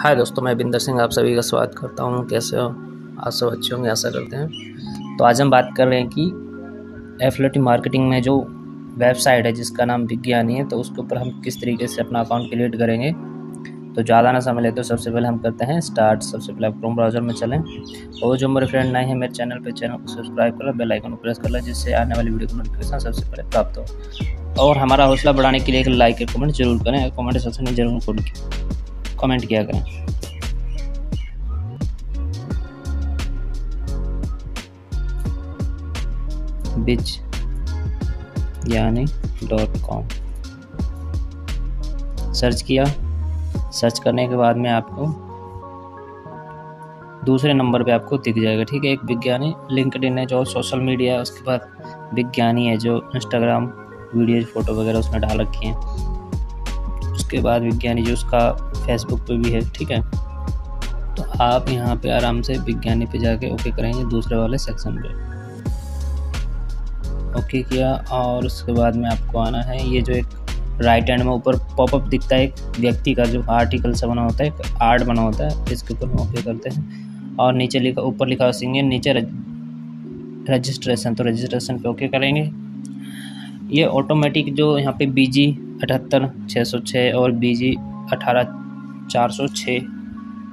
हाय दोस्तों, मैं बिंदर सिंह, आप सभी का स्वागत करता हूँ। कैसे हो? आप सब अच्छे होंगे, आशा करते हैं। तो आज हम बात कर रहे हैं कि एफलेटी मार्केटिंग में जो वेबसाइट है, जिसका नाम विज्ञानी है तो उसके ऊपर हम किस तरीके से अपना अकाउंट क्रिएट करेंगे? तो ज़्यादा ना समय लेते तो सबसे पहले हम करते हैं स्टार्ट सबसे पहले क्रोम ब्राउज़र में चलें। और जो मेरे फ्रेंड नए हैं, मेरे चैनल पर चैनल को सब्सक्राइब कर लो बेल आइकन को प्रेस कर लो, जिससे आने वाली वीडियो को नोटिफिकेशन सबसे पहले प्राप्त हो। और हमारा हौसला बढ़ाने के लिए एक लाइक और कमेंट ज़रूर करें। कमेंट सेक्शन में ज़रूर कमेंट किया करें। बिच यानी डॉट कॉम। सर्च किया। सर्च करने के बाद में आपको दूसरे नंबर पे आपको दिख जाएगा, ठीक है? एक विज्ञानी लिंकड है जो सोशल मीडिया है उसके बाद विज्ञानी है जो इंस्टाग्राम वीडियो फ़ोटो वगैरह उसमें डाल रखी हैं। उसके बाद विज्ञानी जो उसका फेसबुक पे भी है, ठीक है? तो आप यहाँ पे आराम से विज्ञानी पे जाके ओके करेंगे दूसरे वाले सेक्शन पे। ओके किया, और उसके बाद में आपको आना है। ये जो एक राइट हैंड में ऊपर पॉपअप दिखता है, एक व्यक्ति का जो आर्टिकल से बना होता है, एक आर्ट बना होता है, इसके ऊपर हम ओके करते हैं। और नीचे लिखा, ऊपर लिखा सिंगे नीचे रजिस्ट्रेशन तो रजिस्ट्रेशन पे ओके करेंगे। ये ऑटोमेटिक जो यहाँ पे बी जी अठहत्तर छः सौ छः और बी जी अठारह, चार सौ छः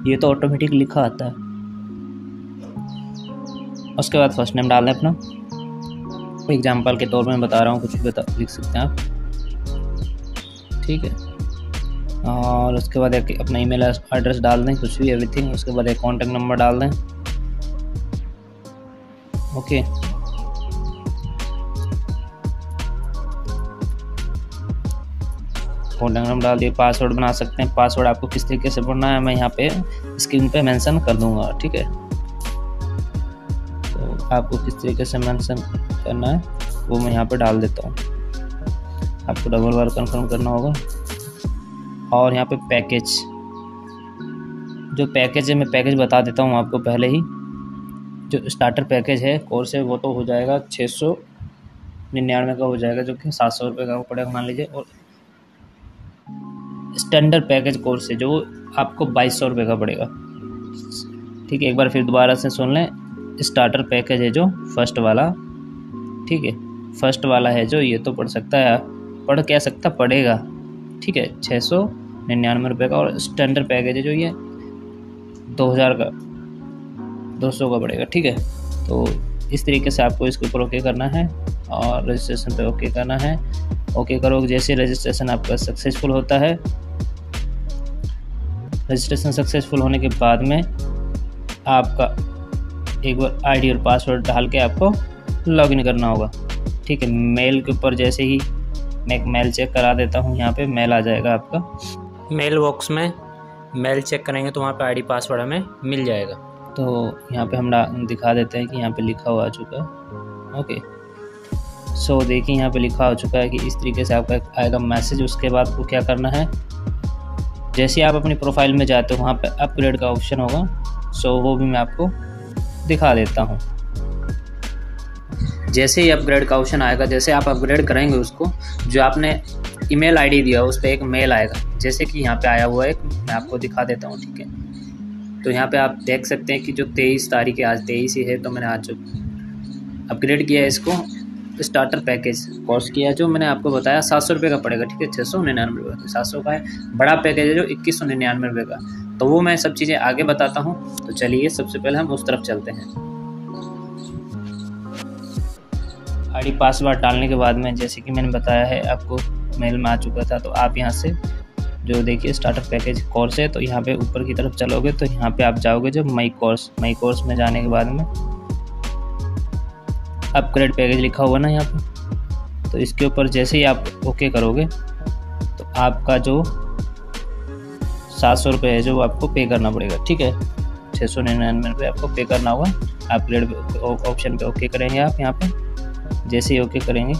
ये तो ऑटोमेटिक लिखा आता है। उसके बाद फ़र्स्ट नेम डाल दें अपना। एग्ज़ाम्पल के तौर में बता रहा हूँ, कुछ भी बता, लिख सकते हैं आप। ठीक है। और उसके बाद एक अपना ईमेल एड्रेस डाल दें, कुछ भी एवरीथिंग उसके बाद एक कॉन्टेक्ट नंबर डाल दें। ओके कॉन्टेक्ट नंबर डाल दिए पासवर्ड बना सकते हैं। पासवर्ड आपको किस तरीके से पढ़ना है, मैं यहाँ पे स्क्रीन पे मेंशन कर दूँगा, ठीक है? तो आपको किस तरीके से मेंशन करना है, वो मैं यहाँ पे डाल देता हूँ। आपको डबल बार कन्फर्म करना होगा। और यहाँ पे पैकेज जो पैकेज है, मैं पैकेज बता देता हूँ आपको पहले ही। जो स्टार्टर पैकेज है कोर्स है, वो तो हो जाएगा छः सौ निन्यानवे का हो जाएगा, जो कि सात सौ रुपये का पड़ेगा, मान लीजिए। और स्टैंडर्ड पैकेज कोर्स है, जो आपको बाईस सौ रुपये का पड़ेगा। ठीक है, एक बार फिर दोबारा से सुन लें। स्टार्टर पैकेज है जो फ़र्स्ट वाला। ठीक है फ़र्स्ट वाला है जो, ये तो पढ़ सकता है पढ़ क्या सकता पड़ेगा ठीक है छः सौ निन्यानवे रुपये का और स्टैंडर्ड पैकेज है जो, ये दो हज़ार का, दो सौ का पड़ेगा। ठीक है तो इस तरीके से आपको इसके ऊपर ओके करना है और रजिस्ट्रेशन पे ओके करना है। ओके करो जैसे रजिस्ट्रेशन आपका सक्सेसफुल होता है रजिस्ट्रेशन सक्सेसफुल होने के बाद में आपका एक बार आईडी और पासवर्ड डाल के आपको लॉगिन करना होगा। ठीक है मेल के ऊपर जैसे ही मैं एक मेल चेक करा देता हूँ यहाँ पे मेल आ जाएगा आपका। मेल बॉक्स में मेल चेक करेंगे तो वहाँ पे आईडी पासवर्ड हमें मिल जाएगा। तो यहाँ पे हम दिखा देते हैं कि यहाँ पे लिखा हुआ आ चुका है। ओके सो देखिए यहाँ पे लिखा हो चुका है कि इस तरीके से आपका आएगा मैसेज उसके बाद को क्या करना है? जैसे आप अपनी प्रोफ़ाइल में जाते हो, वहाँ पर अपग्रेड का ऑप्शन होगा। सो वो भी मैं आपको दिखा देता हूँ। जैसे ही अपग्रेड का ऑप्शन आएगा, जैसे आप अपग्रेड करेंगे उसको, जो आपने ईमेल आईडी दिया, उस पर एक मेल आएगा। जैसे कि यहाँ पे आया हुआ है मैं आपको दिखा देता हूँ, ठीक है? तो यहाँ पे आप देख सकते हैं कि जो तेईस तारीख है, आज तेईस ही है तो मैंने आज जो अपग्रेड किया है इसको स्टार्टर पैकेज कोर्स किया जो मैंने आपको बताया, सात सौ रुपये का पड़ेगा, ठीक है? छः सौ निन्यानवे रुपये का। सात सौ का है, बड़ा पैकेज है जो इक्कीस सौ निन्यानवे रुपये का। तो वो मैं सब चीज़ें आगे बताता हूँ। तो चलिए, सबसे पहले हम उस तरफ़ चलते हैं। आईडी पासवर्ड डालने के बाद में, जैसे कि मैंने बताया है, आपको मेल में आ चुका था तो आप यहाँ से जो देखिए स्टार्टअप पैकेज कोर्स है तो यहाँ पे ऊपर की तरफ़ चलोगे तो यहाँ पे आप जाओगे जब मई कोर्स मई कोर्स में जाने के बाद में अपग्रेड पैकेज लिखा हुआ ना यहाँ पर तो इसके ऊपर जैसे ही आप ओके करोगे तो आपका जो सात सौ रुपये है जो आपको पे करना पड़ेगा, ठीक है? छः सौ निन्यानवे रुपये आपको पे करना होगा। अपग्रेड ऑप्शन पे ओके करेंगे आप यहाँ पे। जैसे ही ओके करेंगे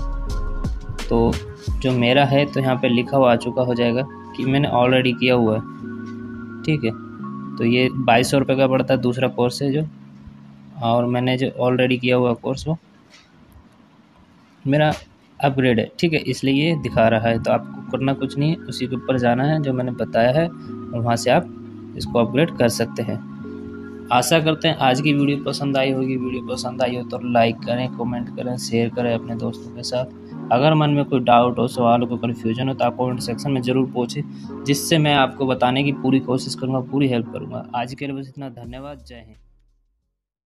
तो जो मेरा है तो यहाँ पे लिखा हुआ आ चुका हो जाएगा कि मैंने ऑलरेडी किया हुआ है, ठीक है? तो ये बाईस सौ रुपये का पड़ता है दूसरा कोर्स है जो, और मैंने जो ऑलरेडी किया हुआ कोर्स वो मेरा अपग्रेड है, ठीक है? इसलिए ये दिखा रहा है। तो आपको करना कुछ नहीं है। उसी के ऊपर जाना है, जो मैंने बताया है वहाँ से आप इसको अपग्रेड कर सकते हैं। आशा करते हैं आज की वीडियो पसंद आई होगी। वीडियो पसंद आई हो तो लाइक करें, कमेंट करें, शेयर करें अपने दोस्तों के साथ। अगर मन में कोई डाउट हो, सवाल हो कोई कन्फ्यूज़न हो तो आप कमेंट सेक्शन में ज़रूर पूछें, जिससे मैं आपको बताने की पूरी कोशिश करूँगा, पूरी हेल्प करूँगा। आज के लिए बस इतना। धन्यवाद। जय हिंद।